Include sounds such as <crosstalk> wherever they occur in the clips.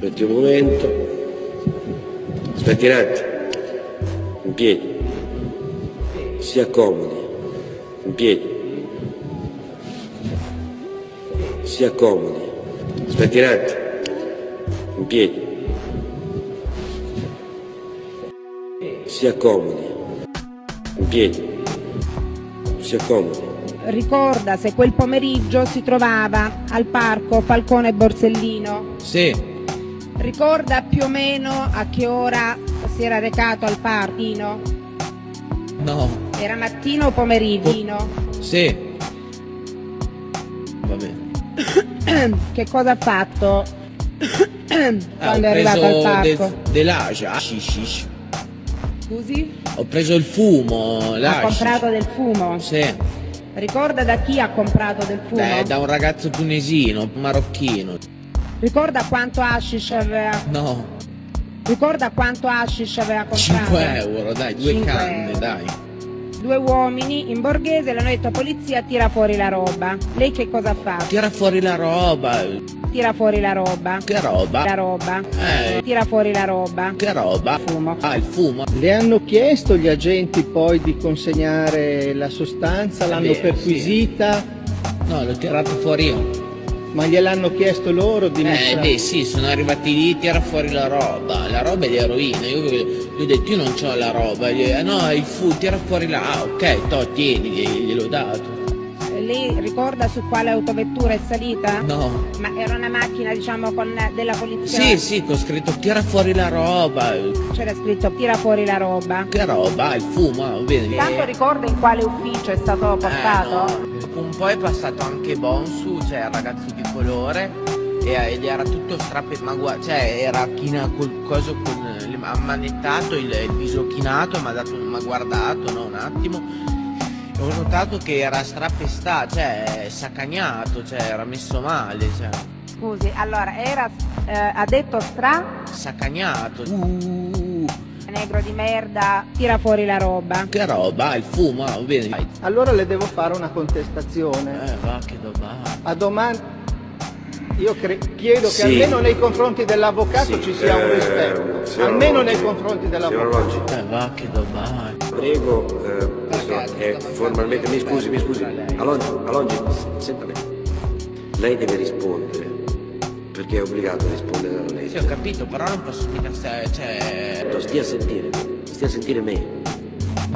Aspetti un momento. Aspetti un attimo. In piedi. Si accomodi. In piedi. Si accomodi. Aspetti un attimo. In piedi. Si accomodi. In piedi. Si accomodi. Ricorda se quel pomeriggio si trovava al parco Falcone Borsellino? Sì, Ricorda più o meno a che ora si era recato al parchino? no, Era mattino o pomeriggino? sì. Va bene. <coughs> che cosa ha fatto Ah, <coughs> quando è arrivato al parco? de- dell'ascia, hashish. Scusi? Ho preso il fumo, Ha comprato del fumo? Sì, Ricorda da chi ha comprato del fumo? Beh, da un ragazzo tunisino, marocchino. Ricorda quanto hashish aveva No, Ricorda quanto hashish aveva comprato? 5 euro, dai, due canne, euro. dai. Due uomini in borghese le hanno detto polizia tira fuori la roba. Lei che cosa ha fatto? Tira fuori la roba. Tira fuori la roba. Che roba? La roba. Eh. Tira fuori la roba. Che roba? Fumo. Ah, il fumo. Le hanno chiesto gli agenti poi di consegnare la sostanza, l'hanno perquisita, No, l'ho tirato fuori io. Ma gliel'hanno chiesto loro di Eh, mettere... beh, sì, sono arrivati lì, tira fuori la roba. La roba è di eroina. Io gli ho detto, io non ho la roba. Gli- eh, no, il fu, tira fuori la... Ah, ok, to, tieni, gli- gliel'ho dato. Lei ricorda su quale autovettura è salita? No. Ma era una macchina, diciamo, con della polizia? Sì, sì, ho scritto, tira fuori la roba. C'era scritto tira fuori la roba. Che roba? Il fumo, ah, vedi. Tanto ricorda in quale ufficio è stato portato? Eh, no. Un po' è passato anche Bonsu, cioè il ragazzo di colore, e- ed era tutto strappe, ma guarda, cioè era china col coso con le- ha manettato il, il viso chinato, mi ha dato, mi ha guardato, no, un attimo. E ho notato che era strappestato, cioè saccagnato, cioè era messo male, cioè Scusi, allora era, eh, ha detto stra, Saccagnato. Uh, negro di merda, tira fuori la roba. che roba? Il fumo, ah, vedi. Allora le devo fare una contestazione. Eh, va, che domani. A domani io cre- chiedo che Sì. almeno nei confronti dell'avvocato Sì, ci sia un eh, rispetto. signor Almeno Loggi, nei confronti dell'avvocato. Eh, va, che domani. prego, eh, questo è formalmente, mi scusi, mi scusi, Alongi, Alongi, senta me. Lei deve rispondere, perché è obbligato a rispondere alla Sì, legge. ho capito, però non posso mica stare, cioè... Stia a sentire, stia a sentire me.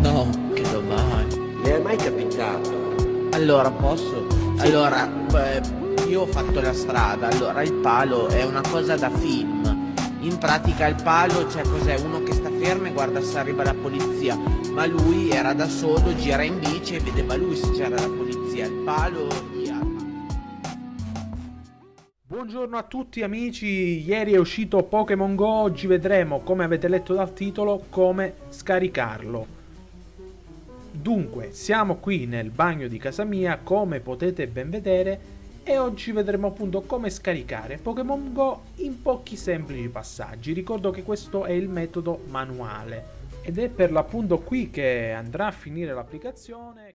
No, che domani. Le è mai capitato? Allora, posso? Allora, eh, io ho fatto la strada, allora il palo è una cosa da film. In pratica il palo, cioè cos'è? Uno che sta fermo e guarda se arriva la polizia, ma lui era da solo, gira in bici e vedeva lui se c'era la polizia. Il palo. Buongiorno a tutti amici, ieri è uscito Pokémon Go, oggi vedremo, come avete letto dal titolo, come scaricarlo. Dunque, siamo qui nel bagno di casa mia, come potete ben vedere, e oggi vedremo appunto come scaricare Pokémon Go in pochi semplici passaggi. Ricordo che questo è il metodo manuale ed è per l'appunto qui che andrà a finire l'applicazione.